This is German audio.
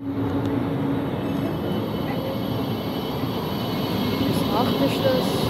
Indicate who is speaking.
Speaker 1: Was macht ich das.